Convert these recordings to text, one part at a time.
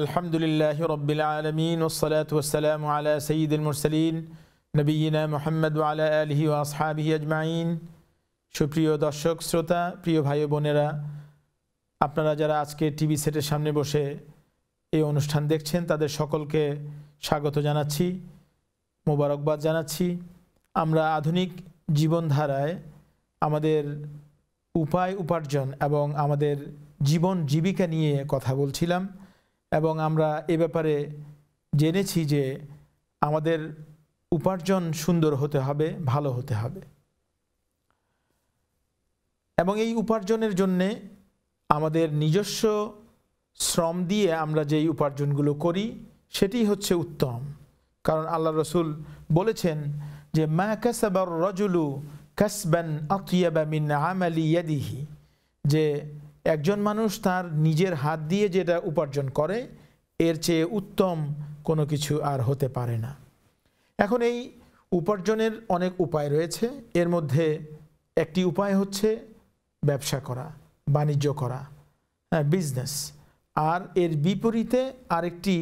الحمد لله رب العالمين والصلاة والسلام على سيد المرسلين নবীনা মোহাম্মদ আলা আলহি ও আসহাবিহি আজমাইন সুপ্রিয় দর্শক শ্রোতা প্রিয় ভাই ও বোনেরা আপনারা যারা আজকে টিভি সেটের সামনে বসে এই অনুষ্ঠান দেখছেন তাদের সকলকে স্বাগত জানাচ্ছি মোবারকবাদ জানাচ্ছি আমরা আধুনিক জীবনধারায় আমাদের উপায় উপার্জন এবং আমাদের জীবন জীবিকা নিয়ে কথা বলছিলাম এবং আমরা এ ব্যাপারে জেনেছি যে আমাদের উপার্জন সুন্দর হতে হবে, ভালো হতে হবে। এবং এই উপার্জনের জন্যে আমাদের নিজস্ব শ্রম দিয়ে আমরা যেই উপার্জনগুলো করি, সেটি হচ্ছে উত্তম। কারণ আল্লাহ রসুল বলেছেন যে, মা কাসাবার রজুলু কাসবান আতিয়াবা মিন আমালি ইয়াদিহি। যে একজন মানুষ তার নিজের হাত দিয়ে যেটা উপার্জন করে, এর চেয়ে উত্তম কোনো কিছু আর হতে পারে না। এখন এই উপার্জনের অনেক উপায় রয়েছে। এর মধ্যে একটি উপায় হচ্ছে ব্যবসা করা, বাণিজ্য করা হ্যাঁ বিজনেস আর এর বিপরীতে আরেকটি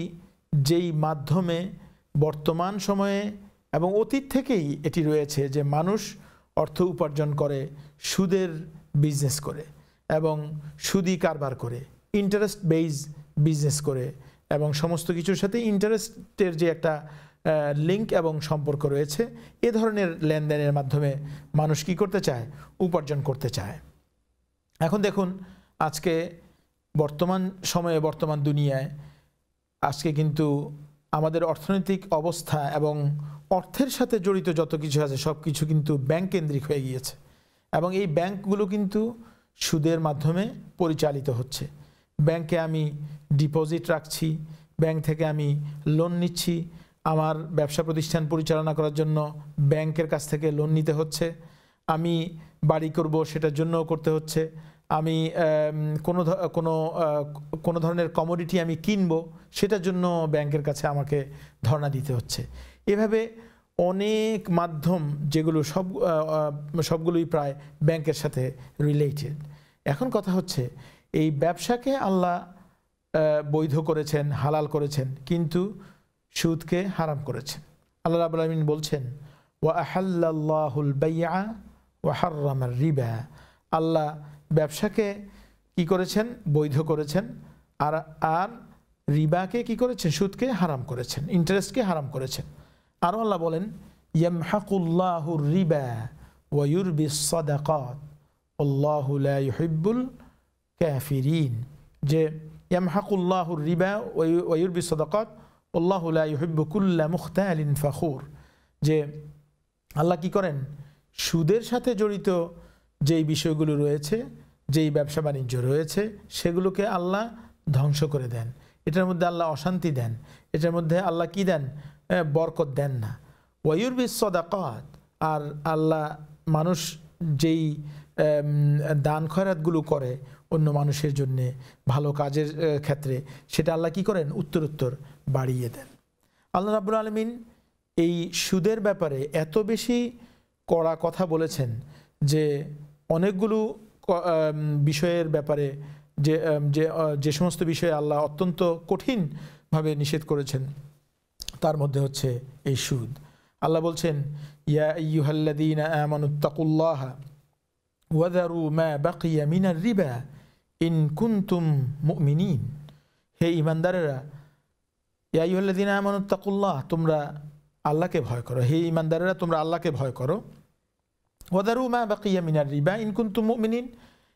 যেই মাধ্যমে বর্তমান সময়ে এবং অতীত থেকেই এটি রয়েছে যে মানুষ অর্থ উপার্জন করে, সুদের বিজনেস করে। এবং সুদি কারবার করে ইন্টারেস্ট বেইজ বিজনেস করে এবং সমস্ত কিছুর সাথে ইন্টারেস্টের যে একটা লিঙ্ক এবং সম্পর্ক রয়েছে, এ ধরনের লেনদেনের মাধ্যমে মানুষ কি করতে চায়? উপার্জন করতে চায়। এখন দেখুন, আজকে বর্তমান সময়ে, বর্তমান দুনিয়ায়, আজকে কিন্তু আমাদের অর্থনৈতিক অবস্থা এবং অর্থের সাথে জড়িত যত কিছু আছে সব কিছু কিন্তু ব্যাংক কেন্দ্রিক হয়ে গিয়েছে। এবং এই ব্যাংকগুলো কিন্তু সুদের মাধ্যমে পরিচালিত হচ্ছে। ব্যাংকে আমি ডিপোজিট রাখছি, ব্যাংক থেকে আমি লোন নিচ্ছি, আমার ব্যবসা প্রতিষ্ঠান পরিচালনা করার জন্য ব্যাংকের কাছ থেকে লোন নিতে হচ্ছে, আমি বাড়ি করব সেটার জন্যও করতে হচ্ছে, আমি কোনো কোনো কোনো ধরনের কমোডিটি আমি কিনবো সেটার জন্য ব্যাংকের কাছে আমাকে ধর্ণা দিতে হচ্ছে। এভাবে অনেক মাধ্যম যেগুলো সব সবগুলোই প্রায় ব্যাংকের সাথে রিলেটেড এখন কথা হচ্ছে, এই ব্যবসাকে আল্লাহ বৈধ করেছেন, হালাল করেছেন, কিন্তু সুদকে হারাম করেছেন। আল্লাহ রাবুল আলমিন বলছেন, ওয়া আহাল্লাহুল বাইয়া ওয়া হার্রামার রিবা। আল্লাহ ব্যবসাকে কি করেছেন? বৈধ করেছেন। আর আর রিবাকে কি করেছেন? সুদকে হারাম করেছেন। ইন্টারেস্টকে হারাম করেছেন। আরও আল্লাহ বলেন ক্যাফিরিন যে যে, আল্লাহ কি করেন? সুদের সাথে জড়িত যেই বিষয়গুলো রয়েছে, যেই ব্যবসা বাণিজ্য রয়েছে, সেগুলোকে আল্লাহ ধ্বংস করে দেন। এটার মধ্যে আল্লাহ অশান্তি দেন। এটার মধ্যে আল্লাহ কি দেন? বরকত দেন না। ওয়ুরবি সদাকাত, আর আল্লাহ মানুষ যেই দান খয়রাতগুলো করে অন্য মানুষের জন্যে ভালো কাজের ক্ষেত্রে, সেটা আল্লাহ কি করেন? উত্তর উত্তর বাড়িয়ে দেন। আল্লাহ রাবুল আলমিন এই সুদের ব্যাপারে এত বেশি কড়া কথা বলেছেন যে অনেকগুলো বিষয়ের ব্যাপারে যে যে সমস্ত বিষয়ে আল্লাহ অত্যন্ত কঠিনভাবে নিষেধ করেছেন। তার মধ্যে হচ্ছে এই সুদ। আল্লাহ বলছেন, ইয়া ওয়াদারু মিনার ইন হে ইমানদারেরা তোমরা আল্লাহকে ভয় করো। হে ইমানদারেরা তোমরা আল্লাহকে ভয় করো। ওদারু মা বাকিয়া মিনার রিবা ইনকুন্তুম মুমিনিন।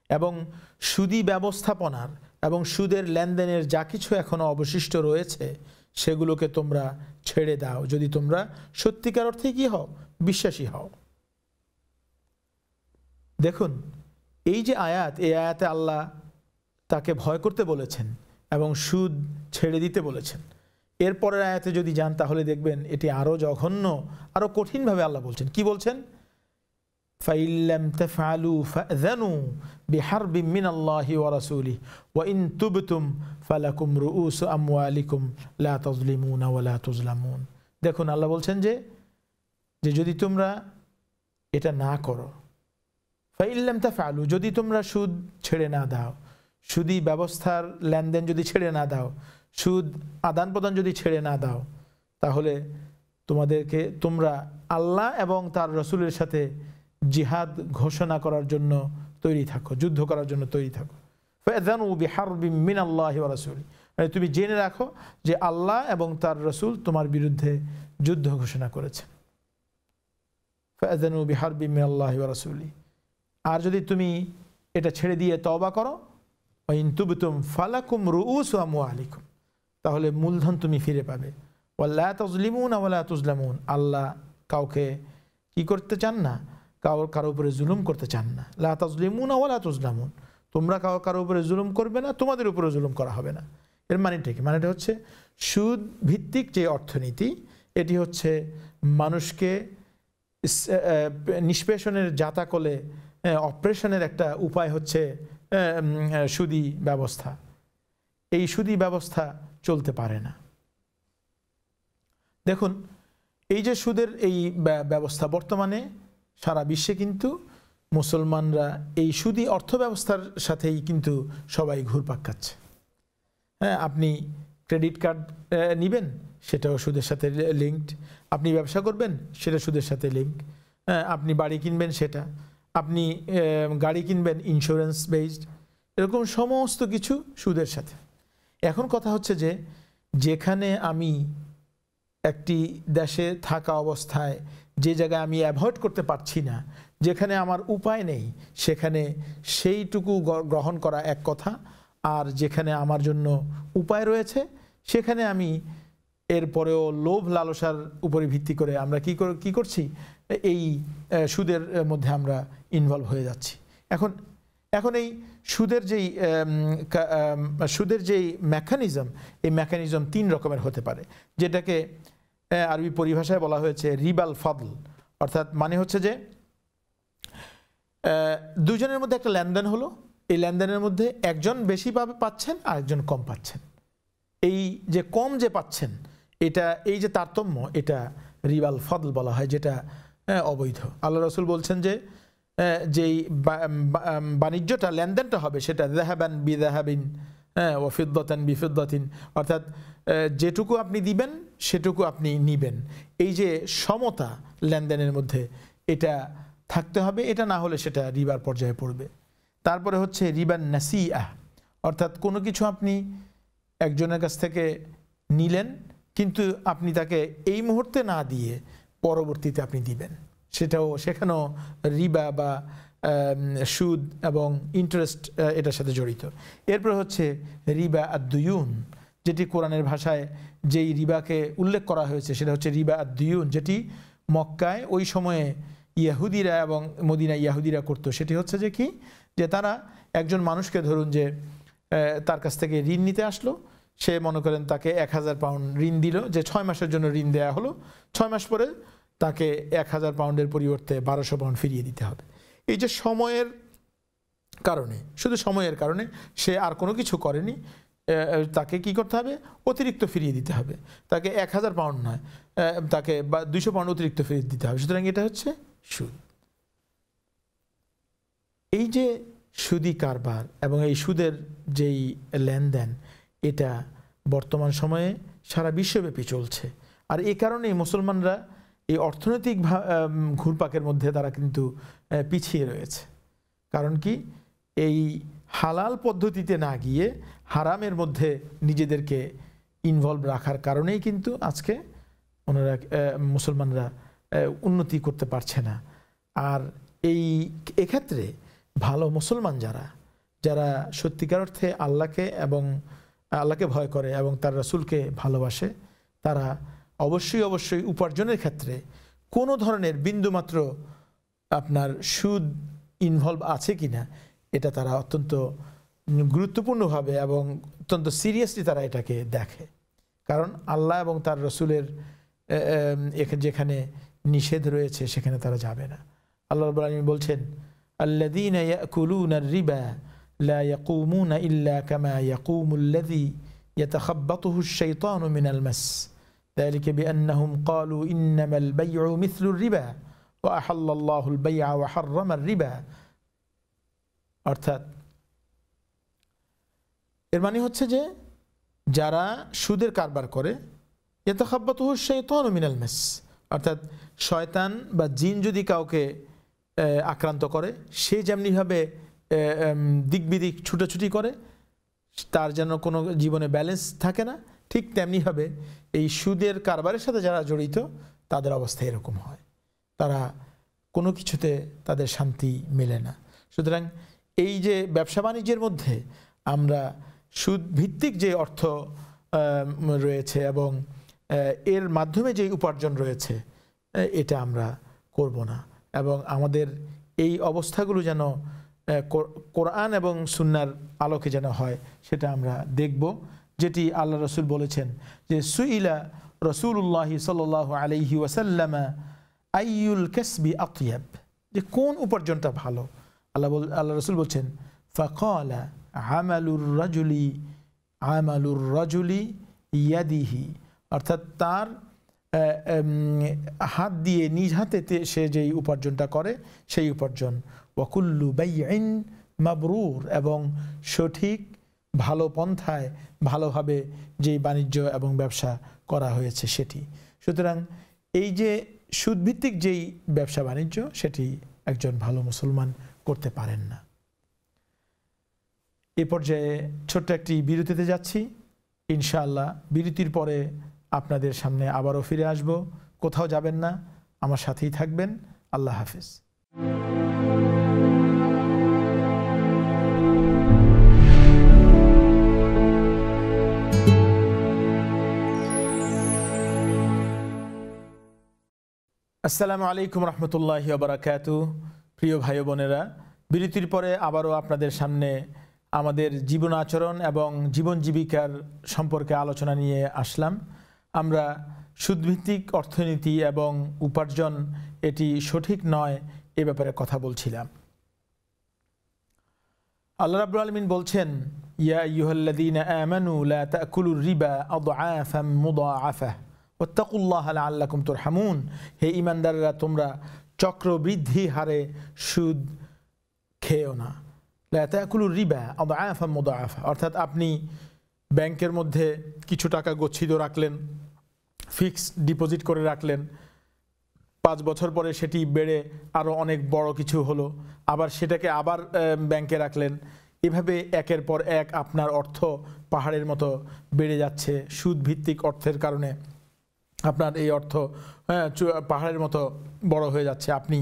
এবং সুদি ব্যবস্থাপনার এবং সুদের লেনদেনের যা কিছু এখনও অবশিষ্ট রয়েছে সেগুলোকে তোমরা ছেড়ে দাও। যদি তোমরা সত্যিকার অর্থে কি হও, বিশ্বাসী হও। দেখুন, এই যে আয়াত, এই আয়াতে আল্লাহ তাকে ভয় করতে বলেছেন এবং সুদ ছেড়ে দিতে বলেছেন। এরপরের আয়াতে যদি যান, তাহলে দেখবেন এটি আরও জঘন্য আরও কঠিনভাবে আল্লাহ বলছেন। কি বলছেন? ফাইল্লাম তফআলু ফাযনু বিহারবি মিন আল্লাহ ওয়া রাসূলি ওয়া ইন তুবতুম ফালাকুম রুউসু আমওয়ালিকুম লা তাজলিমুনা ওয়া লা তুজলামুন দেখুন আল্লাহ বলছেন যে যে যদি তোমরা এটা না করো ফাইল্লাম তফআলু যদি তোমরা সুদ ছেড়ে না দাও, সুদি ব্যবস্থার লেনদেন যদি ছেড়ে না দাও, সুদ আদান প্রদান যদি ছেড়ে না দাও, তাহলে তোমাদেরকে, তোমরা আল্লাহ এবং তার রসুলের সাথে জিহাদ ঘোষণা করার জন্য তৈরি থাকো, যুদ্ধ করার জন্য তৈরি থাকো। বিহারবিম মিন মানে তুমি জেনে রাখো যে আল্লাহ এবং তার রসুল তোমার বিরুদ্ধে যুদ্ধ ঘোষণা করেছেন। ফেদানু বিহারবিম মিন আল্লাহ রসুলি আর যদি তুমি এটা ছেড়ে দিয়ে তবা করো তুবতুম ফালাকুম রুউস আলিকুম তাহলে মূলধন তুমি ফিরে পাবে। ওয়াল্লা তুজলামুন আল্লাহ কাউকে কি করতে চান না কারোর কারও উপরে জুলুম করতে চান না। লা তজলিমুন আওয়ালা তুজলামুন তোমরা কারও কারও উপরে জুলুম করবে না, তোমাদের উপরে জুলুম করা হবে না। এর মানেটা কি? মানেটা হচ্ছে সুদ ভিত্তিক যে অর্থনীতি, এটি হচ্ছে মানুষকে নিষ্পেষণের জাতাকলে অপারেশনের একটা উপায় হচ্ছে সুদি ব্যবস্থা। এই সুদি ব্যবস্থা চলতে পারে না। দেখুন, এই যে সুদের এই ব্যবস্থা বর্তমানে সারা বিশ্বে কিন্তু মুসলমানরা এই সুদি অর্থ ব্যবস্থার সাথেই কিন্তু সবাই ঘুরপাক খাচ্ছে। হ্যাঁ আপনি ক্রেডিট কার্ড নেবেন, সেটাও সুদের সাথে লিঙ্কড আপনি ব্যবসা করবেন, সেটা সুদের সাথে লিঙ্ক হ্যাঁ আপনি বাড়ি কিনবেন, সেটা। আপনি গাড়ি কিনবেন ইন্স্যুরেন্স বেসড এরকম সমস্ত কিছু সুদের সাথে। এখন কথা হচ্ছে যে, যেখানে আমি একটি দেশে থাকা অবস্থায় যে জায়গায় আমি অ্যাভয়েড করতে পারছি না, যেখানে আমার উপায় নেই, সেখানে সেইটুকু গ্রহণ করা এক কথা। আর যেখানে আমার জন্য উপায় রয়েছে, সেখানে আমি এরপরেও লোভ লালসার উপরে ভিত্তি করে আমরা কী কী করছি? এই সুদের মধ্যে আমরা ইনভলভ হয়ে যাচ্ছি। এখন এখন এই সুদের যেই সুদের যেই মেকানিজম এই মেকানিজম তিন রকমের হতে পারে। যেটাকে আরবি পরিভাষায় বলা হয়েছে রিবাল ফদল। অর্থাৎ মানে হচ্ছে যে দুজনের মধ্যে একটা লেনদেন হলো। এই লেনদেনের মধ্যে একজন বেশি পাবে পাচ্ছেন আর একজন কম পাচ্ছেন। এই যে কম যে পাচ্ছেন, এটা, এই যে তারতম্য, এটা রিবাল ফদল বলা হয়, যেটা অবৈধ। আল্লাহ রসুল বলছেন যে যেই বাণিজ্যটা, লেনদেনটা হবে সেটা, দেহাবান বি হ্যাঁ ওফিদ্দতান বিফিদ্দতিন। অর্থাৎ যেটুকু আপনি দিবেন, সেটুকু আপনি নিবেন। এই যে সমতা লেনদেনের মধ্যে, এটা থাকতে হবে, এটা না হলে সেটা রিবার পর্যায়ে পড়বে। তারপরে হচ্ছে রিবার নাসিআ। অর্থাৎ, কোনো কিছু আপনি একজনের কাছ থেকে নিলেন, কিন্তু আপনি তাকে এই মুহূর্তে না দিয়ে পরবর্তীতে আপনি দিবেন। সেটাও, সেখানেও রিবা বা সুদ এবং ইন্টারেস্ট এটার সাথে জড়িত। এরপর হচ্ছে রিবা আদুয়ুন যেটি কোরআনের ভাষায় যেই রিবাকে উল্লেখ করা হয়েছে, সেটা হচ্ছে রিবা আদুয়ুন যেটি মক্কায় ওই সময়ে ইয়াহুদিরা এবং মদিনা ইয়াহুদিরা করতো। সেটি হচ্ছে যে কি? যে তারা একজন মানুষকে ধরুন যে তার কাছ থেকে ঋণ নিতে আসলো, সে মনে করেন তাকে এক হাজার পাউন্ড ঋণ দিল, যে ছয় মাসের জন্য ঋণ দেয়া হলো, ছয় মাস পরে তাকে এক হাজার পাউন্ডের পরিবর্তে বারোশো পাউন্ড ফিরিয়ে দিতে হবে। এই যে সময়ের কারণে, শুধু সময়ের কারণে সে আর কোনো কিছু করেনি তাকে কি করতে হবে? অতিরিক্ত ফিরিয়ে দিতে হবে। তাকে এক হাজার পাউন্ড নয় তাকে বা দুইশো পাউন্ড অতিরিক্ত ফিরিয়ে দিতে হবে। সুতরাং এটা হচ্ছে সুদ। এই যে সুদি কারবার এবং এই সুদের যেই লেনদেন, এটা বর্তমান সময়ে সারা বিশ্বব্যাপী চলছে। আর এই কারণেই মুসলমানরা এই অর্থনৈতিক ঘুরপাকের মধ্যে তারা কিন্তু পিছিয়ে রয়েছে। কারণ কি? এই হালাল পদ্ধতিতে না গিয়ে হারামের মধ্যে নিজেদেরকে ইনভলভ রাখার কারণেই কিন্তু আজকে ওনারা মুসলমানরা উন্নতি করতে পারছে না। আর এই এক্ষেত্রে ভালো মুসলমান যারা যারা সত্যিকার অর্থে আল্লাহকে এবং, আল্লাহকে ভয় করে এবং তার রসুলকে ভালোবাসে, তারা অবশ্যই অবশ্যই উপার্জনের ক্ষেত্রে কোনো ধরনের বিন্দুমাত্র আপনার সুদ ইনভলভ আছে কি না এটা তারা অত্যন্ত গুরুত্বপূর্ণভাবে এবং অত্যন্ত সিরিয়াসলি তারা এটাকে দেখে। কারণ আল্লাহ এবং তার রসুলের যেখানে নিষেধ রয়েছে সেখানে তারা যাবে না। আল্লাহ রব আলমী বলছেন আল্লাদিন রিবা, লা ইয়াকুমুনা ইল্লা কামা ইয়াকুমুল্লাযী ইয়াতাখাব্বাতুহু আশ-শাইতানু মিনাল মাস। ذلك بأنهم قالوا إنما البيع مثل الربا وأحل الله البيع وحرم الربا অর্থাৎ এর মানে হচ্ছে যে যারা সুদের কারবার করে এত খাব্বাত শৈতন মিনাল মেস অর্থাৎ শয়তান বা জিন যদি কাউকে আহ, আক্রান্ত করে সে যেমনিভাবে আহ, উম, দিক বিদিক ছুটোছুটি করে তার যেন কোনো জীবনে ব্যালেন্স থাকে না ঠিক তেমনিভাবে এই সুদের কারবারের সাথে যারা জড়িত, তাদের অবস্থা এরকম হয়। তারা কোনো কিছুতে তাদের শান্তি মেলে না। সুতরাং এই যে ব্যবসা বাণিজ্যের মধ্যে আমরা সুদ ভিত্তিক যে অর্থ রয়েছে এবং এর মাধ্যমে যে উপার্জন রয়েছে এটা আমরা করব না। এবং আমাদের এই অবস্থাগুলো যেন কোরআন এবং সুন্নার আলোকে যেন হয়, সেটা আমরা দেখব। যেটি আল্লাহ রসুল বলেছেন যে সুইলা রসুল্লাহ সাল আলহি ওয়াসাল্লামা আইউল কেসবি আতিয়াব? যে কোন উপার্জনটা ভালো? আল্লাহ বল আল্লাহ রসুল বলছেন ফকলা আমালুর রাজুলি আমালুর রাজুলি ইয়াদিহি। অর্থাৎ তার আহ, উম, হাত দিয়ে নিজ হাতে তে- সে যেই উপার্জনটা করে সেই উপার্জন। ওয়াকুল্লু বাইন মাবরুর এবং সঠিক ভালো পন্থায় ভালোভাবে যেই বাণিজ্য এবং ব্যবসা করা হয়েছে সেটি। সুতরাং এই যে সুদভিত্তিক যেই ব্যবসা বাণিজ্য, সেটি একজন ভালো মুসলমান করতে পারেন না। এ পর্যায়ে ছোট্ট একটি বিরতিতে যাচ্ছি। ইনশাআল্লাহ বিরতির পরে আপনাদের সামনে আবারও ফিরে আসব। কোথাও যাবেন না। আমার সাথেই থাকবেন। আল্লাহ হাফিজ। আসসালামু আলাইকুম রহমতুল্লাহি বারাকাত। প্রিয় ভাই বোনেরা, বিরতির পরে আবারও আপনাদের সামনে আমাদের জীবন আচরণ এবং জীবন জীবিকার সম্পর্কে আলোচনা নিয়ে আসলাম। আমরা সুদভিত্তিক অর্থনীতি এবং উপার্জন এটি সঠিক নয় এ ব্যাপারে কথা বলছিলাম। আল্লাহ রাব্বুল আলমিন বলছেন, ইয়া ইউহাল্লাদিন আমানু লা তাকুলুর রিবা আদআফাম মুদাআফা ওয়াত্তাকুল্লাহ লাআল্লাকুম তুরহামুন। হে ইমানদাররা তোমরা চক্রবৃদ্ধি হারে সুদ খেয়েও না। লা তাকুলুর রিবা আদআফাম মুদাআফা। অর্থাৎ আপনি ব্যাংকের মধ্যে কিছু টাকা গচ্ছিত রাখলেন, ফিক্সড ডিপোজিট করে রাখলেন, পাঁচ বছর পরে সেটি বেড়ে আরও অনেক বড় কিছু হলো, আবার সেটাকে আবার ব্যাংকে রাখলেন, এভাবে একের পর এক আপনার অর্থ পাহাড়ের মতো বেড়ে যাচ্ছে সুদ ভিত্তিক অর্থের কারণে। আপনার এই অর্থ হ্যাঁ, পাহাড়ের মতো বড় হয়ে যাচ্ছে। আপনি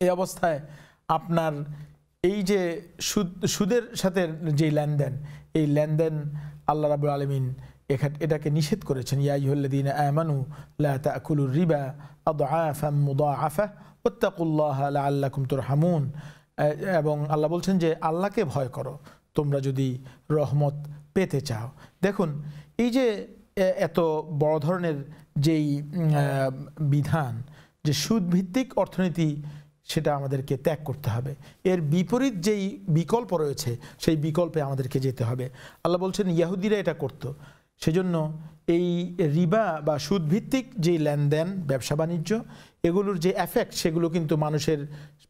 এই অবস্থায় আপনার এই যে সুদ সুদের সাথে যে লেনদেন এই লেনদেন আল্লাহ রাবুল আলমিন এটাকে নিষেধ করেছেন। ইয়াই ইয়াইহল্লাদিন আমানু লা তাকুলুর রিবা আদআফাম মুদাআফা ওয়াত্তাকুল্লাহ লাআল্লাকুম তুরহামুন। এবং আল্লাহ বলছেন যে আল্লাহকে ভয় করো তোমরা যদি রহমত পেতে চাও। দেখুন এই যে এত বড় ধরনের যেই বিধান, যে সুদভিত্তিক অর্থনীতি সেটা আমাদেরকে ত্যাগ করতে হবে। এর বিপরীত যেই বিকল্প রয়েছে, সেই বিকল্পে আমাদেরকে যেতে হবে। আল্লাহ বলছেন, ইয়াহুদিরা এটা করত। সেজন্য এই রিবা বা সুদভিত্তিক যে লেনদেন, ব্যবসা বাণিজ্য, এগুলোর যে এফেক্ট সেগুলো কিন্তু মানুষের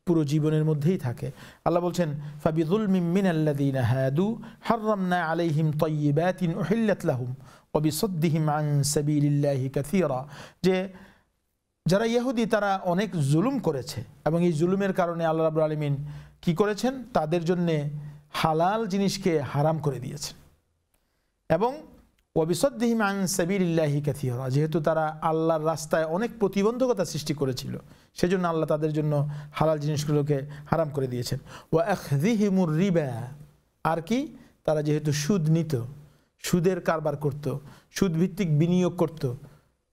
পুরো জীবনের মধ্যেই থাকে। আল্লাহ বলছেন ফাবিদুল মিমিন আল্লাদিন হাদু হাররামনা আলাইহিম তয়্যিবাতিন উহিল্লাত লাহুম। যে যারা ইহুদি, তারা অনেক জুলুম করেছে এবং এই জুলুমের কারণে আল্লাহ রাবুল আলমিন কি করেছেন? তাদের জন্যে হালাল জিনিসকে হারাম করে দিয়েছেন। এবং ওবিসদ্দিহিম আন সাবিলিল্লাহি কাথিয়রা যেহেতু তারা আল্লাহর রাস্তায় অনেক প্রতিবন্ধকতা সৃষ্টি করেছিল, সেজন্য আল্লাহ তাদের জন্য হালাল জিনিসগুলোকে হারাম করে দিয়েছেন। ও আখদিহিমুর রিবা, আর কি? তারা যেহেতু সুদ নিত সুদের কারবার করত, সুদভিত্তিক বিনিয়োগ করত।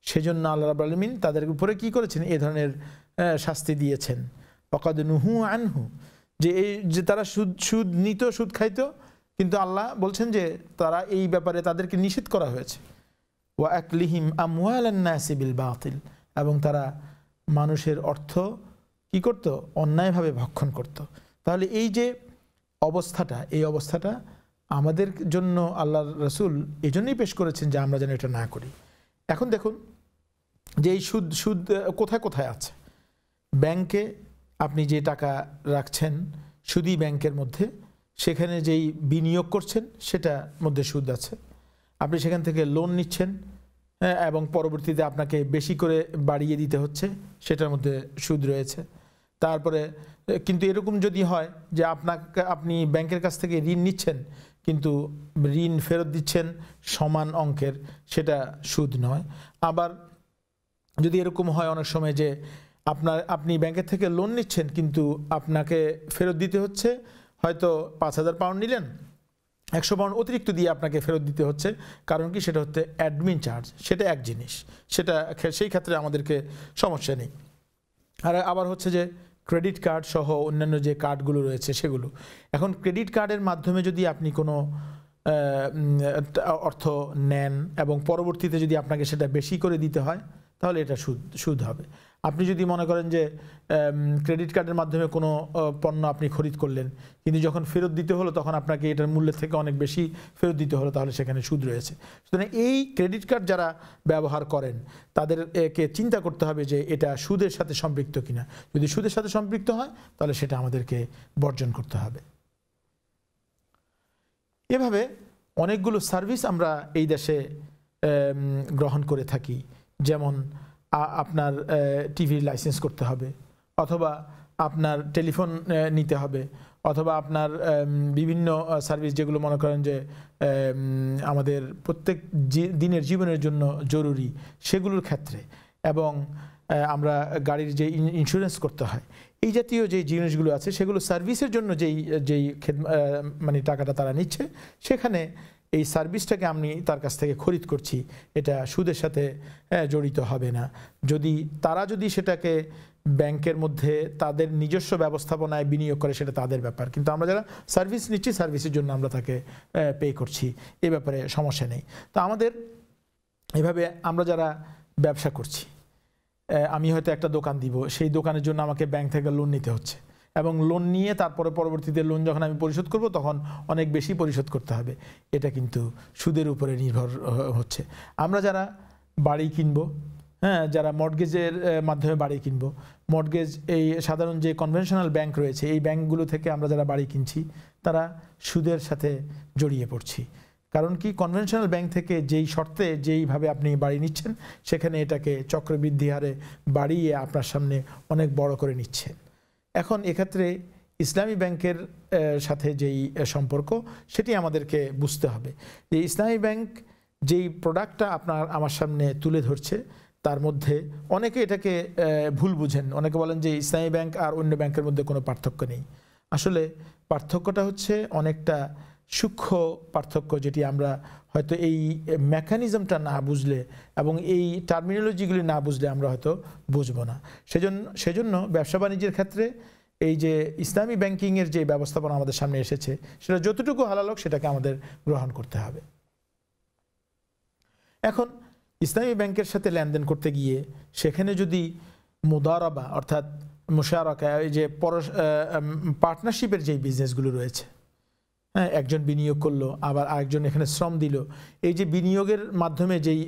সেজন্য আল্লাহ রাব আলমিন তাদের উপরে কি করেছেন? এ ধরনের শাস্তি দিয়েছেন। অকাদ নুহু আনহু, যে এই, যে তারা সুদ সুদ নিত, সুদ খাইত, কিন্তু আল্লাহ বলছেন যে তারা এই ব্যাপারে তাদেরকে নিষেধ করা হয়েছে। ওয়া আকলিহিম আমওয়ালান্নাসিবিল বাতিল, এবং তারা মানুষের অর্থ কি করত? অন্যায়ভাবে ভক্ষণ করত। তাহলে এই যে অবস্থাটা, এই অবস্থাটা আমাদের জন্য আল্লাহ রসুল এই জন্যই পেশ করেছেন যে আমরা যেন এটা না করি। এখন দেখুন যে এই সুদ সুদ কোথায় কোথায় আছে? ব্যাংকে আপনি যে টাকা রাখছেন সুদই ব্যাংকের মধ্যে সেখানে যেই বিনিয়োগ করছেন সেটা মধ্যে সুদ আছে। আপনি সেখান থেকে লোন নিচ্ছেন হ্যাঁ, এবং পরবর্তীতে আপনাকে বেশি করে বাড়িয়ে দিতে হচ্ছে সেটার মধ্যে সুদ রয়েছে। তারপরে কিন্তু এরকম যদি হয় যে আপনাকে আপনি ব্যাংকের কাছ থেকে ঋণ নিচ্ছেন কিন্তু ঋণ ফেরত দিচ্ছেন সমান অঙ্কের, সেটা সুদ নয়। আবার যদি এরকম হয় অনেক সময় যে আপনার, আপনি ব্যাংকের থেকে লোন নিচ্ছেন কিন্তু আপনাকে ফেরত দিতে হচ্ছে, হয়তো পাঁচ হাজার পাউন্ড নিলেন, একশো পাউন্ড অতিরিক্ত দিয়ে আপনাকে ফেরত দিতে হচ্ছে। কারণ কি? সেটা হচ্ছে অ্যাডমিন চার্জ সেটা এক জিনিস। সেটা, সেই ক্ষেত্রে আমাদেরকে সমস্যা নেই। আর আবার হচ্ছে যে ক্রেডিট কার্ড সহ অন্যান্য যে কার্ডগুলো রয়েছে সেগুলো। এখন ক্রেডিট কার্ডের মাধ্যমে যদি আপনি কোনো অর্থ নেন এবং পরবর্তীতে যদি আপনাকে সেটা বেশি করে দিতে হয়, তাহলে এটা সুদ সুদ হবে। আপনি যদি মনে করেন যে ক্রেডিট কার্ডের মাধ্যমে কোনো পণ্য আপনি খরিদ করলেন, কিন্তু যখন ফেরত দিতে হলো, তখন আপনাকে এটার মূল্যের থেকে অনেক বেশি ফেরত দিতে হলো, তাহলে সেখানে সুদ রয়েছে। সুতরাং এই ক্রেডিট কার্ড যারা ব্যবহার করেন তাদেরকে চিন্তা করতে হবে যে, এটা সুদের সাথে সম্পৃক্ত কিনা। যদি সুদের সাথে সম্পৃক্ত হয়, তাহলে সেটা আমাদেরকে বর্জন করতে হবে। এভাবে অনেকগুলো সার্ভিস আমরা এই দেশে গ্রহণ করে থাকি। যেমন আপনার টিভির লাইসেন্স করতে হবে, অথবা আপনার টেলিফোন নিতে হবে, অথবা আপনার বিভিন্ন সার্ভিস যেগুলো মনে করেন যে আমাদের প্রত্যেক দিনের জীবনের জন্য জরুরি, সেগুলোর ক্ষেত্রে। এবং আমরা গাড়ির যে ইন্স্যুরেন্স করতে হয়, এই জাতীয় যে জিনিসগুলো আছে, সেগুলো সার্ভিসের জন্য যেই যেই মানে টাকাটা তারা নিচ্ছে, সেখানে এই সার্ভিসটাকে আমি তার কাছ থেকে খরিদ করছি, এটা সুদের সাথে জড়িত হবে না। যদি তারা যদি সেটাকে ব্যাংকের মধ্যে তাদের নিজস্ব ব্যবস্থাপনায় বিনিয়োগ করে, সেটা তাদের ব্যাপার। কিন্তু আমরা যারা সার্ভিস নিচ্ছি, সার্ভিসের জন্য আমরা তাকে পে করছি। এ ব্যাপারে সমস্যা নেই। তো আমাদের এভাবে আমরা যারা ব্যবসা করছি আমি হয়তো একটা দোকান দিব, সেই দোকানের জন্য আমাকে ব্যাংক থেকে লোন নিতে হচ্ছে। এবং লোন নিয়ে তারপরে পরবর্তীতে লোন যখন আমি পরিশোধ করব, তখন অনেক বেশি পরিশোধ করতে হবে। এটা কিন্তু সুদের উপরে নির্ভর হচ্ছে। আমরা যারা বাড়ি কিনবো হ্যাঁ যারা মর্গেজের মাধ্যমে বাড়ি কিনবো মর্গেজ এই সাধারণ যে কনভেনশনাল ব্যাংক রয়েছে, এই ব্যাংকগুলো থেকে আমরা যারা বাড়ি কিনছি, তারা সুদের সাথে জড়িয়ে পড়ছি। কারণ কি কনভেনশনাল ব্যাংক থেকে যেই শর্তে, যেইভাবে আপনি বাড়ি নিচ্ছেন, সেখানে এটাকে চক্রবৃদ্ধি হারে বাড়িয়ে আপনার সামনে অনেক বড় করে নিচ্ছে। এখন এক্ষেত্রে ইসলামী ব্যাংকের সাথে যেই সম্পর্ক, সেটি আমাদেরকে বুঝতে হবে। যে ইসলামী ব্যাংক যেই প্রোডাক্টটা আপনার আমার সামনে তুলে ধরছে, তার মধ্যে অনেকে এটাকে ভুল বুঝেন। অনেকে বলেন যে ইসলামী ব্যাংক আর অন্য ব্যাংকের মধ্যে কোনো পার্থক্য নেই। আসলে পার্থক্যটা হচ্ছে অনেকটা সূক্ষ্ম পার্থক্য যেটি আমরা হয়তো এই মেকানিজমটা না বুঝলে এবং এই টার্মিনোলজিগুলি না বুঝলে আমরা হয়তো বুঝব না। সেজন্য সেজন্য ব্যবসা বাণিজ্যের ক্ষেত্রে এই যে ইসলামী ব্যাংকিংয়ের যে ব্যবস্থাপনা আমাদের সামনে এসেছে, সেটা যতটুকু হালালক সেটাকে আমাদের গ্রহণ করতে হবে। এখন ইসলামী ব্যাংকের সাথে লেনদেন করতে গিয়ে সেখানে যদি মুদারাবা অর্থাৎ মুশারকা, এই যে পর পার্টনারশিপের যে বিজনেসগুলো রয়েছে হ্যাঁ একজন বিনিয়োগ করল, আবার আরেকজন এখানে শ্রম দিল। এই যে বিনিয়োগের মাধ্যমে যেই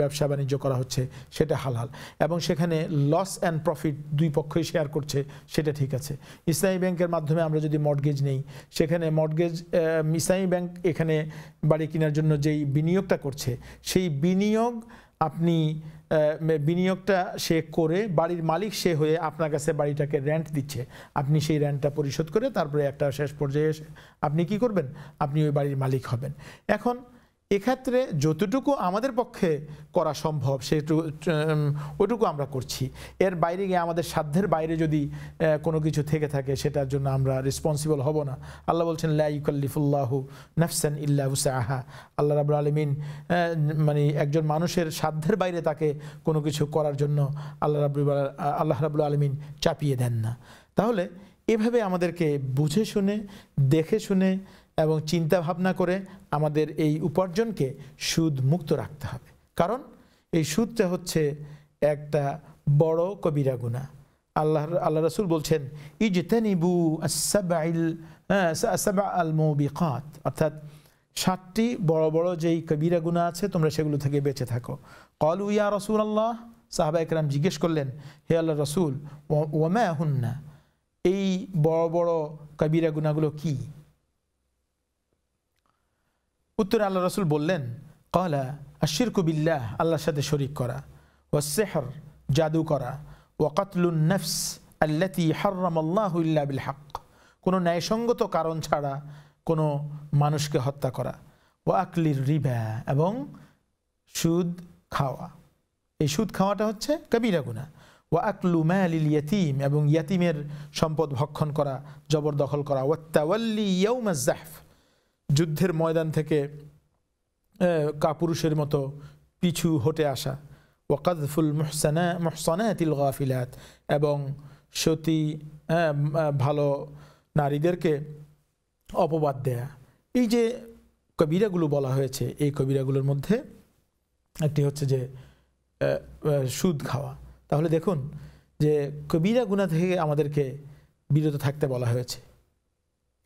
ব্যবসা বাণিজ্য করা হচ্ছে, সেটা হালাল। এবং সেখানে লস অ্যান্ড প্রফিট দুই পক্ষই শেয়ার করছে, সেটা ঠিক আছে। ইসলামী ব্যাংকের মাধ্যমে আমরা যদি মর্গেজ নেই, সেখানে মর্গেজ ইসলামী ব্যাংক এখানে বাড়ি কেনার জন্য যেই বিনিয়োগটা করছে, সেই বিনিয়োগ আপনি বিনিয়োগটা সে করে, বাড়ির মালিক সে হয়ে আপনার কাছে বাড়িটাকে র্যান্ট দিচ্ছে। আপনি সেই র্যান্টটা পরিশোধ করে তারপরে একটা শেষ পর্যায়ে এসে আপনি কি করবেন? আপনি ওই বাড়ির মালিক হবেন। এখন এক্ষেত্রে যতটুকু আমাদের পক্ষে করা সম্ভব, সেটু ওইটুকু আমরা করছি। এর বাইরে গিয়ে আমাদের সাধ্যের বাইরে যদি কোনো কিছু থেকে থাকে, সেটার জন্য আমরা রেসপন্সিবল হব না। আল্লাহ বলছেন লাইকাল্লিফুল্লাহু নাফসান ইল্লাহ আহা আল্লাহ রাবুল আলমিন মানে একজন মানুষের সাধ্যের বাইরে তাকে কোনো কিছু করার জন্য আল্লাহ রাবুল আল্লাহ রাবুল আলমিন চাপিয়ে দেন না। তাহলে এভাবে আমাদেরকে বুঝে শুনে, দেখে শুনে এবং চিন্তা ভাবনা করে আমাদের এই উপার্জনকে সুদ মুক্ত রাখতে হবে। কারণ এই সুদটা হচ্ছে একটা বড় কবিরা গুণা আল্লাহ আল্লাহ রসুল বলছেন, ইজতানিবু আল মুবিকাত। অর্থাৎ সাতটি বড় বড় যেই কবিরা গুণা আছে, তোমরা সেগুলো থেকে বেঁচে থাকো। কল উইয়া রসুল আল্লাহ সাহাবা একরাম জিজ্ঞেস করলেন, হে আল্লাহ রসুল ওমা হুন্না? এই বড় বড় কবিরা গুণাগুলো কী? উত্তরে আল্লাহ রসুল বললেন কলা আশির কুবিল্লাহ আল্লাহর সাথে শরিক করা। ও সেহর জাদু করা। ও কাতলুন নফস, আল্লাতি ইল্লা বিল হক। কোনো ন্যায়সঙ্গত কারণ ছাড়া কোনো মানুষকে হত্যা করা। ও আকলির রিবা, এবং সুদ খাওয়া। এই সুদ খাওয়াটা হচ্ছে কবিরা গুণা ও আকলু ম্যালিল ইয়াতিম, এবং ইয়াতিমের সম্পদ ভক্ষণ করা, জবরদখল করা। ওয়াত্তাওয়াল্লি ইয়ৌমাজাহফ যুদ্ধের ময়দান থেকে কাপুরুষের মতো পিছু হটে আসা। ওয়াকাদফুল মুহসানা, মুহসানাতিল গাফিলাত। এবং সতী ভালো নারীদেরকে অপবাদ দেয়া। এই যে কবিরাগুলো বলা হয়েছে, এই কবিরাগুলোর মধ্যে একটি হচ্ছে যে সুদ খাওয়া। তাহলে দেখুন যে কবিরা গুণা থেকে আমাদেরকে বিরত থাকতে বলা হয়েছে।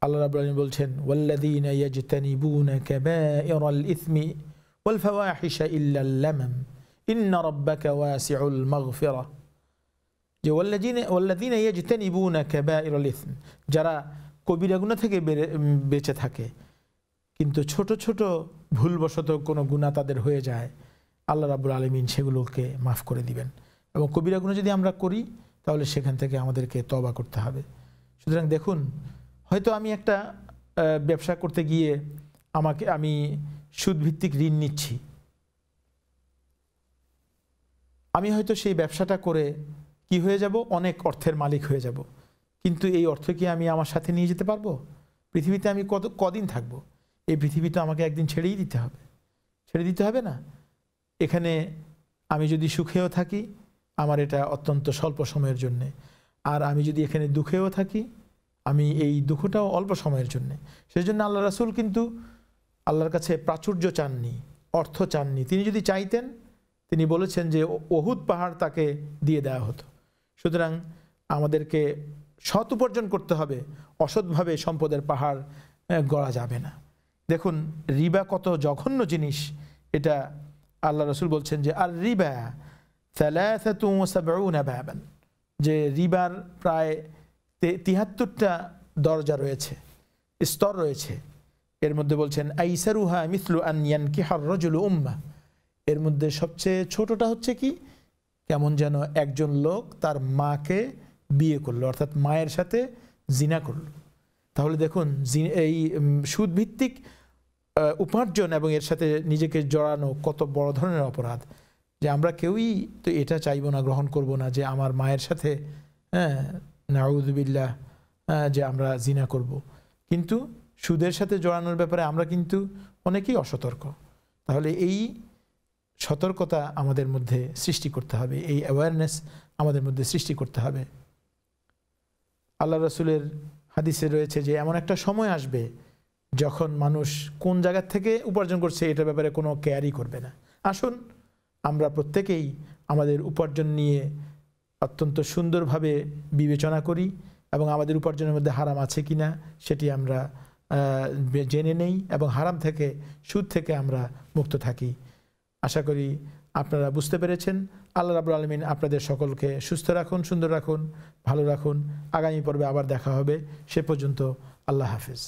আল্লাহ রাবুল বলছেন ওয়াল্লাদিন ইয়াজতানিবুনা কাবাইরাল ইসমি ওয়াল ফাওয়াহিশা ইল্লাল লামাম, ইন্না রাব্বাকা ওয়াসিউল মাগফিরা। যে ওয়াল্লাদিন ওয়াল্লাদিন ইয়াজতানিবুনা কাবাইরাল ইসম, যারা কবিরা গুণা থেকে বেঁচে থাকে, কিন্তু ছোট ছোট ভুলবশত কোনো গুণা তাদের হয়ে যায়, আল্লাহ রাবুল আলমিন সেগুলোকে মাফ করে দিবেন। এবং কবিরা গুণা যদি আমরা করি, তাহলে সেখান থেকে আমাদেরকে তবা করতে হবে। সুতরাং দেখুন হয়তো আমি একটা ব্যবসা করতে গিয়ে আমাকে, আমি সুদভিত্তিক ঋণ নিচ্ছি। আমি হয়তো সেই ব্যবসাটা করে কি হয়ে যাব? অনেক অর্থের মালিক হয়ে যাব। কিন্তু এই অর্থ কি আমি আমার সাথে নিয়ে যেতে পারব? পৃথিবীতে আমি কত, কদিন থাকব? এই পৃথিবী তো আমাকে একদিন ছেড়েই দিতে হবে। ছেড়ে দিতে হবে না? এখানে আমি যদি সুখেও থাকি, আমার এটা অত্যন্ত স্বল্প সময়ের জন্যে। আর আমি যদি এখানে দুঃখেও থাকি আমি এই দুঃখটাও অল্প সময়ের জন্যে। সেই জন্য আল্লাহ রাসুল কিন্তু আল্লাহর কাছে প্রাচুর্য চাননি, অর্থ চাননি। তিনি যদি চাইতেন, তিনি বলেছেন যে অহুদ পাহাড় তাকে দিয়ে দেওয়া হতো। সুতরাং আমাদেরকে সৎ উপার্জন করতে হবে, অসৎভাবে সম্পদের পাহাড় গড়া যাবে না। দেখুন, রিবা কত জঘন্য জিনিস। এটা আল্লাহ রসুল বলছেন যে, আর রিবা যে রিবার প্রায় তিহাত্তরটা দরজা রয়েছে, স্তর রয়েছে। এর মধ্যে বলছেন, আইসারুহা মিসলু আনিয়ান কিহার রজুল উম্মা। এর মধ্যে সবচেয়ে ছোটটা হচ্ছে কি? কেমন যেন একজন লোক তার মাকে বিয়ে করল, অর্থাৎ মায়ের সাথে জিনা করল। তাহলে দেখুন এই সুদভিত্তিক উপার্জন এবং এর সাথে নিজেকে জড়ানো কত বড় ধরনের অপরাধ। যে আমরা কেউই তো এটা চাইব না, গ্রহণ করব না যে আমার মায়ের সাথে হ্যাঁ নাউদ্দিল্লাহ যে আমরা জিনা করব। কিন্তু সুদের সাথে জড়ানোর ব্যাপারে আমরা কিন্তু অনেকেই অসতর্ক। তাহলে এই সতর্কতা আমাদের মধ্যে সৃষ্টি করতে হবে, এই অ্যাওয়ারনেস আমাদের মধ্যে সৃষ্টি করতে হবে। আল্লাহ রসুলের হাদিসে রয়েছে যে, এমন একটা সময় আসবে যখন মানুষ কোন জায়গার থেকে উপার্জন করছে এটার ব্যাপারে কোনো কেয়ারই করবে না। আসুন, আমরা প্রত্যেকেই আমাদের উপার্জন নিয়ে অত্যন্ত সুন্দরভাবে বিবেচনা করি এবং আমাদের উপার্জনের মধ্যে হারাম আছে কি না, সেটি আমরা জেনে নেই এবং হারাম থেকে, সুদ থেকে আমরা মুক্ত থাকি। আশা করি আপনারা বুঝতে পেরেছেন। আল্লাহ রাবুল আলমিন আপনাদের সকলকে সুস্থ রাখুন, সুন্দর রাখুন, ভালো রাখুন। আগামী পর্বে আবার দেখা হবে। সে পর্যন্ত আল্লাহ হাফিজ।